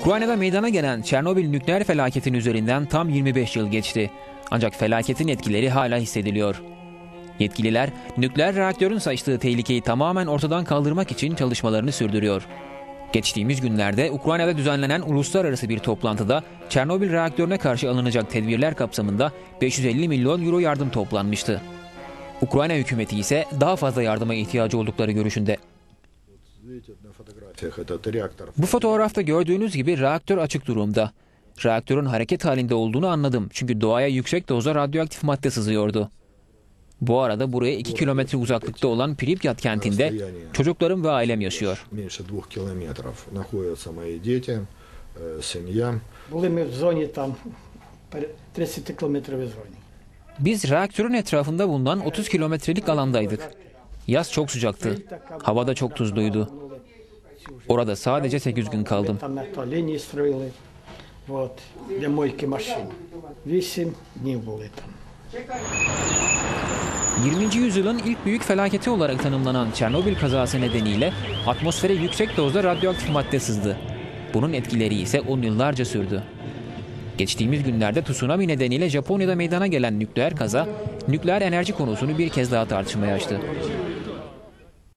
Ukrayna'da meydana gelen Çernobil nükleer felaketinin üzerinden tam 25 yıl geçti. Ancak felaketin etkileri hala hissediliyor. Yetkililer nükleer reaktörün saçtığı tehlikeyi tamamen ortadan kaldırmak için çalışmalarını sürdürüyor. Geçtiğimiz günlerde Ukrayna'da düzenlenen uluslararası bir toplantıda Çernobil reaktörüne karşı alınacak tedbirler kapsamında 550 milyon euro yardım toplanmıştı. Ukrayna hükümeti ise daha fazla yardıma ihtiyacı oldukları görüşünde. Bu fotoğrafta gördüğünüz gibi reaktör açık durumda. Reaktörün hareket halinde olduğunu anladım. Çünkü doğaya yüksek dozda radyoaktif madde sızıyordu. Bu arada buraya 2 kilometre uzaklıkta olan Pripyat kentinde çocuklarım ve ailem yaşıyor. Biz reaktörün etrafında bulunan 30 kilometrelik alandaydık. Yaz çok sıcaktı. Havada çok tuzluydu. Orada sadece 8 gün kaldım. ...20. yüzyılın ilk büyük felaketi olarak tanımlanan Çernobil kazası nedeniyle atmosfere yüksek dozda radyoaktif madde sızdı. Bunun etkileri ise on yıllarca sürdü. Geçtiğimiz günlerde tsunami nedeniyle Japonya'da meydana gelen nükleer kaza, nükleer enerji konusunu bir kez daha tartışmaya açtı.